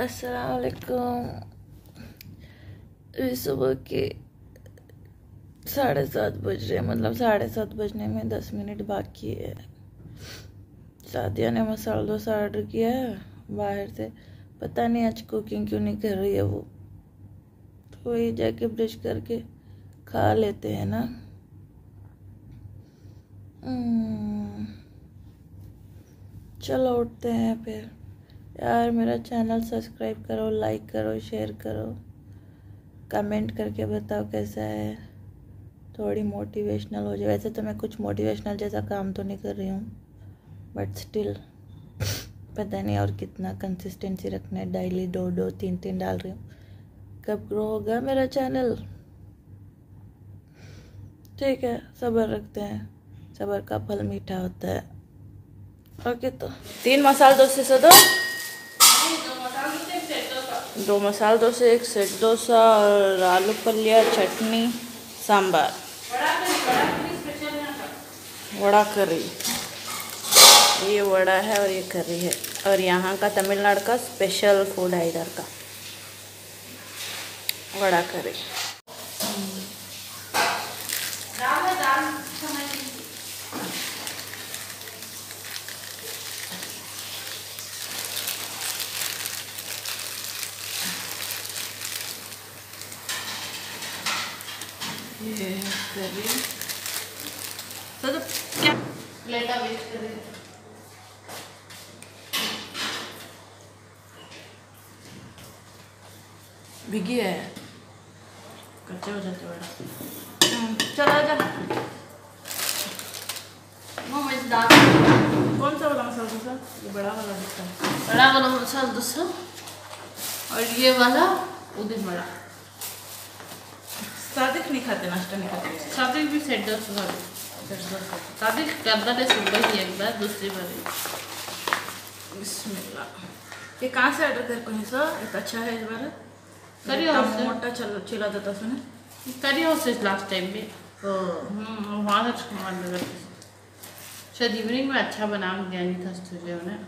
असलकुम सुबह के साढ़े सात बज रहे मतलब साढ़े सात बजने में दस मिनट बाकी है। सादिया ने मसाला डोसा ऑर्डर किया है। बाहर से पता नहीं आज कुकिंग क्यों नहीं कर रही है वो। तो वही जाके ब्रश करके खा लेते हैं ना। हम्म। चलो उठते हैं फिर। यार मेरा चैनल सब्सक्राइब करो लाइक करो शेयर करो। कमेंट करके बताओ कैसा है। थोड़ी मोटिवेशनल हो जाए। वैसे तो मैं कुछ मोटिवेशनल जैसा काम तो नहीं कर रही हूँ बट स्टिल पता नहीं और कितना कंसिस्टेंसी रखना है। डेली दो दो तीन तीन डाल रही हूँ। कब ग्रो होगा मेरा चैनल ठीक है, सब्र रखते हैं। सब्र का फल मीठा होता है। ओके तो तीन मसाल डोसे से दो दो मसाल डोसे एक सेट डोसा और आलू पलिया चटनी सांभर वड़ा करी। ये वड़ा है और ये करी है। और यहाँ का तमिलनाडु का स्पेशल फ़ूड है इधर का। वड़ा करी ये करी तो, तो क्या? प्लेटा वेस्ट कर। भिगी है। कच्चे हो जाते बड़ा हम्म, चलो जा। दाल कौन सा वाला मसाला डोसा ये बड़ा वाला डोसा बड़ा वाला मसाला डोसा और ये वाला उदित बड़ा। सादिक नहीं खाते नाश्ता नहीं खाते। सादिक भी सेट डोसा सादिक करता है सुबह ही एक बार दूसरी बार बिस्मिल्लाह। ये कहाँ से ऑर्डर कर कहीं सा एक अच्छा है इस बार। करी हाउस मोटा चल चिल्ला देता सुने करी हाउस लास्ट टाइम भी। हम्म वहाँ से खाना करते शायद इवनिंग में अच्छा बना नहीं था तुझे उन्हें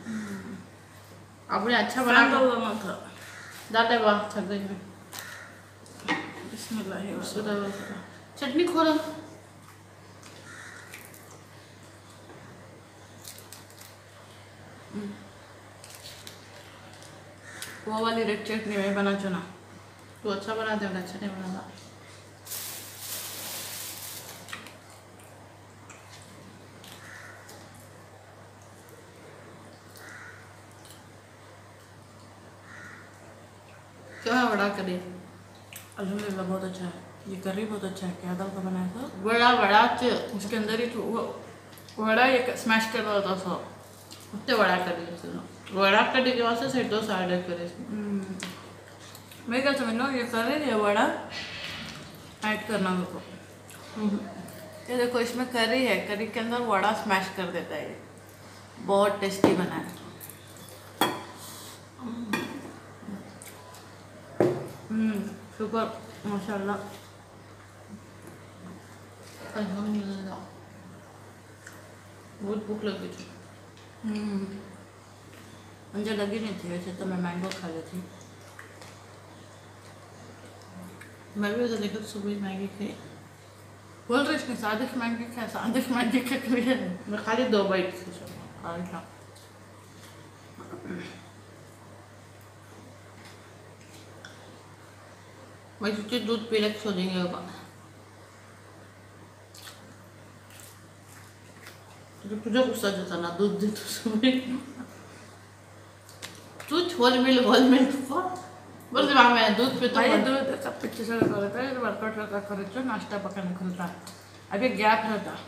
आपने अच्छा बना मत वाह थक गई मैं चटनी खोलो। वो वाली रेड चटनी में बना चुना तू अच्छा बना दे, मैं अच्छा नहीं बनाता। क्या बड़ा करी? अल्हम्दुलिल्लाह बहुत अच्छा है। ये करी बहुत अच्छा है क्या दाल का बनाया था? बड़ा बड़ा च। उसके अंदर ही तो वो वड़ा ये स्मैश कर रहा था सब। उतने बड़ा करी उसने बड़ा करी के वास्ते से दो साढ़े करे मैं क्या समझ ये कर रही है वड़ा। ऐड करना मेरे को। ये देखो इसमें करी है करी के अंदर वड़ा स्मैश कर देता है ये। बहुत टेस्टी बना है हम्म शुक्र माशाल्लाह अल्हम्दुलिल्लाह बहुत भूख लगी थी मुझे लगी नहीं थी वैसे तो मैं मैंगो खा ली थी मैं भी उधर लेकर सुबह मैगी खाई बोल रही इसने सादिक मैंगी खा सादिक मैंगी खा मैं खाली दो बाइट थी सब मैं तुझे दूध पी के सो जाएँगे बाबा तुझे गुस्सा जाता ना दूध दे तो सुबह। तू छोल मिल बोल मिल तू बोल दे मैं दूध पे तो भाई दूध का पिक्चर से करता है वर्कआउट करे तो नाश्ता पकाने खुलता अभी गैप रहता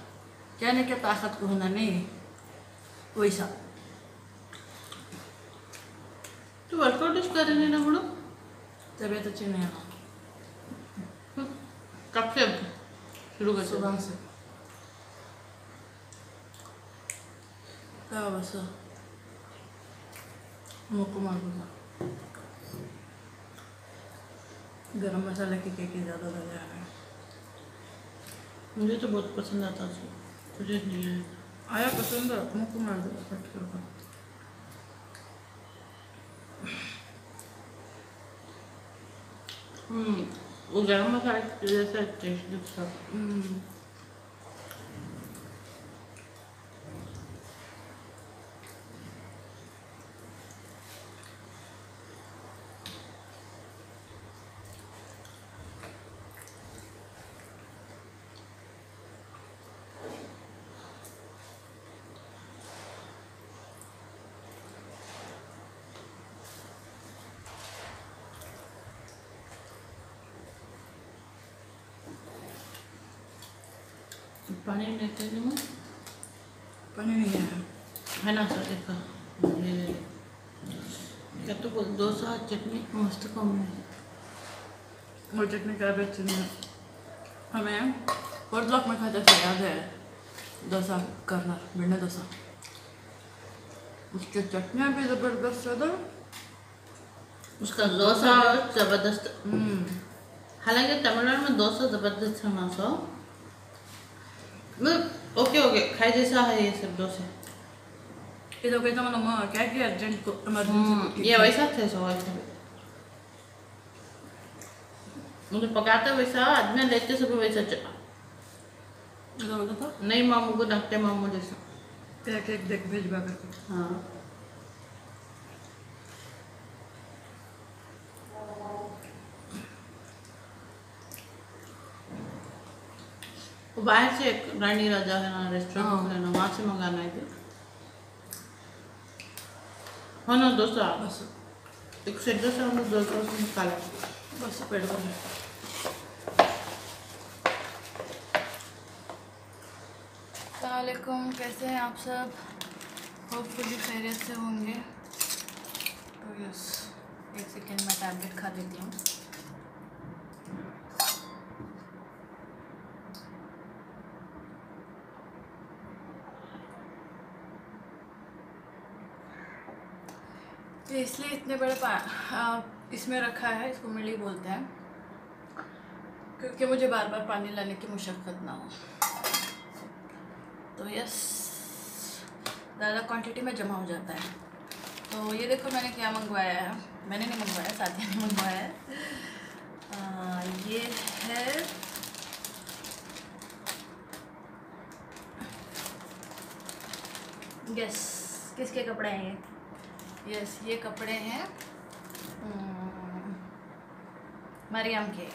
क्या नहीं क्या ताकत को होना नहीं। वैसा तू वर्कआउट कर रही ना बड़ो तबीयत अच्छी नहीं है। कब से शुरू कर सुबह से। क्या बस। मुक्को मार गरम मसाला की केक ज़्यादा लग रहा है। मुझे तो बहुत पसंद आता था। तुझे नहीं आया आया पसंद मुक्को मार दूँगा कट कर हम्म, वो गरम मसाले की वजह से पानी लेते हैं ना? पानी नहीं है है ना सर देखा ये ले ले। क्या तो बोल डोसा चटनी मस्त कॉम्बिनेशन वो चटनी का भी अच्छी है। हमें और ब्लॉक में खाते थे याद है डोसा करना बिरने डोसा। उसकी चटनियाँ भी ज़बरदस्त है तो उसका डोसा ज़बरदस्त। हम्म, हालाँकि तमिलनाडु में डोसा ज़बरदस्त है। मासो मतलब ओके ओके खाई जैसा है ये सब डोसे। ये तो कहता मतलब क्या किया अर्जेंट को हम्म, इमरजेंसी ये वैसा थे सो वैसा मुझे पकाता वैसा आदमी लेते सब वैसा चला तो नहीं मामू को नकटे मामू जैसा क्या क्या देख भेजवा करके हाँ। बाहर से एक रानी राजा है ना रेस्टोरेंट हाँ। है ना वहाँ से मंगाना है हाँ ना डोसा बस। एक हम लोग डोसा से निकाला बस भर अलैक्म कैसे हैं आप सब? होपफुली खैरियत से होंगे। तो यस एक सेकेंड में टैबलेट खा लेती हूँ। ये इसलिए इतने बड़े पा इसमें रखा है, इसको मिली बोलते हैं। क्योंकि मुझे बार बार पानी लाने की मुशक्क़त ना हो। तो यस, ज़्यादा क्वांटिटी में जमा हो जाता है। तो ये देखो मैंने क्या मंगवाया है। मैंने नहीं मंगवाया साथी ने मंगवाया है। ये है यस किसके कपड़े हैं ये? यस ये कपड़े हैं। हम्म, मरियम के।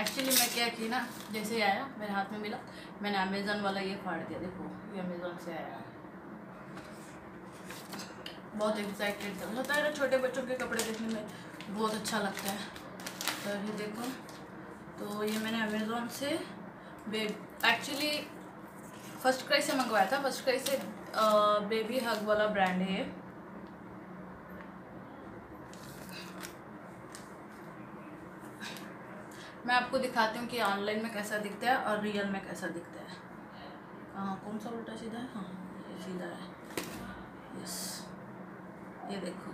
एक्चुअली मैं क्या की ना जैसे ही आया मेरे हाथ में मिला मैंने अमेजोन वाला ये फाड़ दिया देखो ये अमेजोन से आया। बहुत एक्साइटेड था। होता है ना छोटे बच्चों के कपड़े देखने में बहुत अच्छा लगता है। तो ये देखो तो ये मैंने अमेज़ोन से बे एक्चुअली फ़र्स्ट क्राई से मंगवाया था, फ़र्स्ट क्राई से बेबी हग वाला ब्रांड है मैं आपको दिखाती हूँ कि ऑनलाइन में कैसा दिखता है और रियल में कैसा दिखता है। हाँ कौन सा उल्टा सीधा है? हाँ ये सीधा है। यस ये देखो।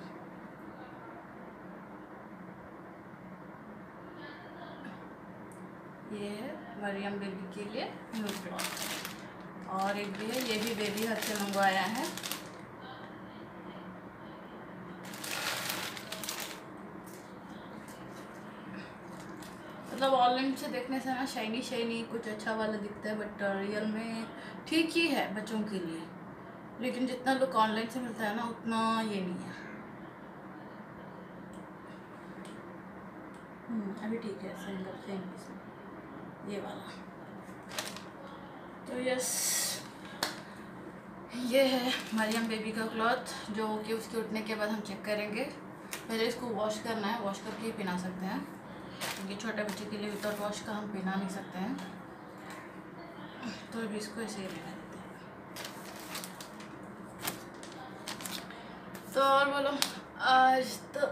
ये है मरियम बेबी के लिए न्यू और एक भी है ये भी बेबी हद से मंगवाया है। मतलब ऑनलाइन से देखने से ना शाइनी शाइनी कुछ अच्छा वाला दिखता है बट रियल में ठीक ही है बच्चों के लिए। लेकिन जितना लुक ऑनलाइन से मिलता है ना उतना ये नहीं है। हम्म, अभी ठीक है सिंगल सेम ये वाला। तो यस, ये है मरियम बेबी का क्लॉथ, जो कि उसके उठने के बाद हम चेक करेंगे। पहले इसको वॉश करना है वॉश करके ही पहना सकते हैं। क्योंकि छोटे बच्चे के लिए विदाउट वॉश का हम पहना नहीं सकते हैं। तो अभी इसको ऐसे ही रहने तो और बोलो, आज तो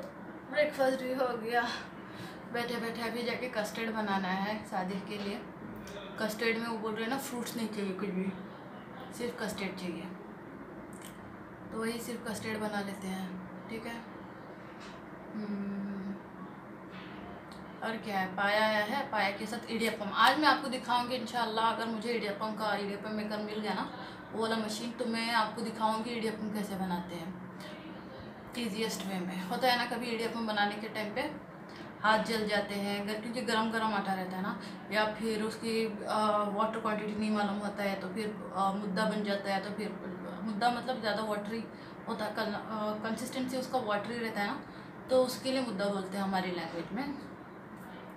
ब्रेकफास्ट भी हो गया। बैठे बैठे अभी जाके कस्टर्ड बनाना है शादी के लिए। कस्टर्ड में वो बोल रहे हैं ना फ्रूट्स नहीं चाहिए कुछ भी। सिर्फ़ कस्टर्ड चाहिए। तो वही सिर्फ़ कस्टर्ड बना लेते हैं ठीक है? हम्म, और क्या है? पाया आया है? पाया के साथ इडियपम आज मैं आपको दिखाऊँगी इंशाल्लाह अगर मुझे इडियपम का इडियपम मेकर मिल गया ना वो वाला मशीन तो मैं आपको दिखाऊँगी इडियपम कैसे बनाते हैं। ईजीएस्ट वे में। होता है ना कभी इडियपम बनाने के टाइम पे? हाथ जल जाते हैं अगर क्योंकि गरम गरम आटा रहता है ना या फिर उसकी वाटर क्वांटिटी नहीं मालूम होता है तो फिर आ, मुद्दा बन जाता है तो फिर मुद्दा मतलब ज़्यादा वाटरी होता है कंसिस्टेंसी उसका वाटरी रहता है ना तो उसके लिए मुद्दा बोलते हैं हमारी लैंग्वेज में।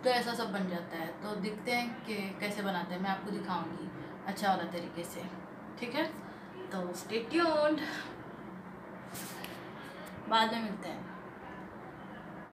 तो ऐसा सब बन जाता है। तो दिखते हैं कि कैसे बनाते हैं मैं आपको दिखाऊँगी अच्छा वाला तरीके से। ठीक है? तो स्टे ट्यून्ड बाद में मिलते हैं।